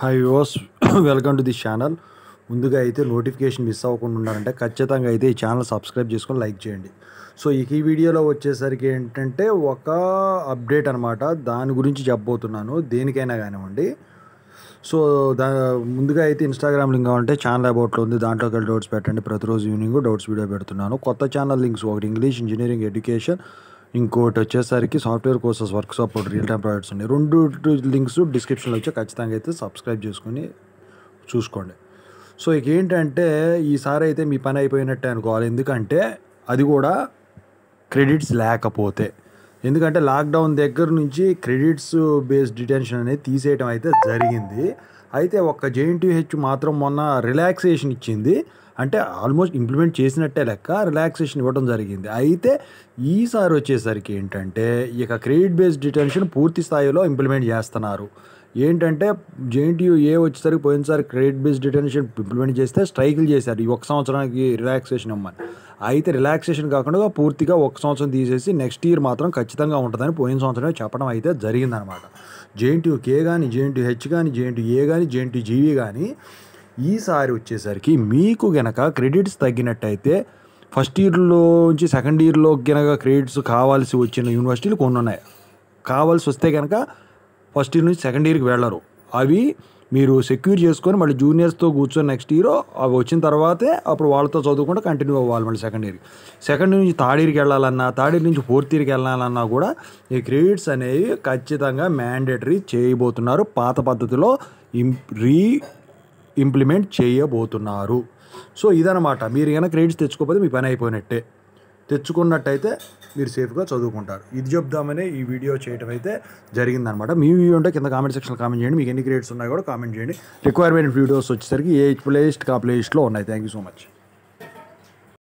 Hi యోస్ welcome to this channel ముందుగా అయితే నోటిఫికేషన్ మిస్ అవ్వకుండా ఉండాలంటే ఖచ్చితంగా అయితే ఈ ఛానల్ సబ్స్క్రైబ్ చేసుకొని లైక్ చేయండి. సో ఈ వీడియోలో వచ్చేసరికి ఏంటంటే ఒక అప్డేట్ అనమాట దాని గురించి చెప్పబోతున్నాను. దేనికైనా కానివ్వండి. సో దా ముందుగా అయితే ఇన్స్టాగ్రామ్ లింక్ కావాలంటే ఛానల్ అబౌట్లో ఉంది. దాంట్లోకి వెళ్ళి డౌట్స్ పెట్టండి. ప్రతిరోజు ఈవినింగ్ డౌట్స్ వీడియో పెడుతున్నాను. కొత్త ఛానల్ లింక్స్ ఒకటి ఇంగ్లీష్ ఇంజనీరింగ్ ఎడ్యుకేషన్ ఇంకోటి వచ్చేసరికి software courses work support real time projects ఉన్నాయి. రెండు లింక్స్ డిస్క్రిప్షన్లో వచ్చి ఖచ్చితంగా అయితే సబ్స్క్రైబ్ చేసుకొని చూసుకోండి. సో ఇక ఏంటంటే ఈసారి అయితే మీ పని అయిపోయినట్టే అనుకోవాలి. ఎందుకంటే అది కూడా క్రెడిట్స్ లేకపోతే. ఎందుకంటే లాక్డౌన్ దగ్గర నుంచి క్రెడిట్స్ బేస్డ్ డిటెన్షన్ అనేది తీసేయటం అయితే జరిగింది. అయితే ఒక్క జేఎన్టీహెచ్ మాత్రం మొన్న రిలాక్సేషన్ ఇచ్చింది. అంటే ఆల్మోస్ట్ ఇంప్లిమెంట్ చేసినట్టే లెక్క రిలాక్సేషన్ ఇవ్వడం జరిగింది. అయితే ఈసారి వచ్చేసరికి ఏంటంటే ఇక క్రెడిట్ బేస్డ్ డిటెన్షన్ పూర్తి స్థాయిలో ఇంప్లిమెంట్ చేస్తున్నారు. ఏంటంటే జేఎన్టీయూ ఏ వచ్చేసరికి పోయినసారి క్రెడిట్ బేస్డ్ డిటెన్షన్ ఇంప్లిమెంట్ చేస్తే స్ట్రైకులు చేశారు ఈ ఒక సంవత్సరానికి రిలాక్సేషన్ ఇవ్వమని అయితే రిలాక్సేషన్ కాకుండా పూర్తిగా ఒక సంవత్సరం తీసేసి నెక్స్ట్ ఇయర్ మాత్రం ఖచ్చితంగా ఉంటుందని పోయిన సంవత్సరమే చెప్పడం అయితే జరిగిందనమాట. జేఎన్టీయూ కే కానీ జేఎన్టీ హెచ్ కానీ జేఎన్టీ ఏ కానీ జేఎన్టీ జీవీ కానీ ఈసారి వచ్చేసరికి మీకు గనక క్రెడిట్స్ తగ్గినట్టయితే ఫస్ట్ ఇయర్లో నుంచి సెకండ్ ఇయర్లో గనక క్రెడిట్స్ కావాల్సి వచ్చిన యూనివర్సిటీలు కొన్ని ఉన్నాయి కావాల్సి వస్తే కనుక ఫస్ట్ ఇయర్ నుంచి సెకండ్ ఇయర్కి వెళ్ళరు. అవి మీరు సెక్యూర్ చేసుకొని మళ్ళీ జూనియర్స్తో కూర్చొని నెక్స్ట్ ఇయర్ అవి వచ్చిన తర్వాతే అప్పుడు వాళ్ళతో చదువుకుంటే కంటిన్యూ అవ్వాలి మళ్ళీ సెకండ్ ఇయర్కి. సెకండ్ ఇయర్ నుంచి థర్డ్ ఇయర్కి వెళ్ళాలన్నా థర్డ్ ఇయర్ నుంచి ఫోర్త్ ఇయర్కి వెళ్ళాలన్నా కూడా ఈ క్రెడిట్స్ అనేవి ఖచ్చితంగా మ్యాండేటరీ చేయబోతున్నారు. పాత పద్ధతిలో ఇం రీ ఇంప్లిమెంట్ చేయబోతున్నారు. సో ఇదనమాట మీరు కనుక క్రెడిట్స్ తెచ్చుకోకపోతే మీ పని అయిపోయినట్టే. తెచ్చుకున్నట్టయితే మీరు సేఫ్గా చదువుకుంటారు. ఇది చెప్దామనే ఈ వీడియో చేయడం అయితే జరిగిందనమాట మీ వీడియో ఉంటే కింద కామెంట్ సెక్షన్లో కామెంట్ చేయండి. మీకు ఎన్ని గ్రేడ్స్ ఉన్నాయో కూడా కామెంట్ చేయండి. రిక్వైర్మెంట్ వీడియోస్ వచ్చేసరికి ఏ ప్లేలిస్ట్ కా ప్లేలిస్ట్లో ఉన్నాయి. Thank you so much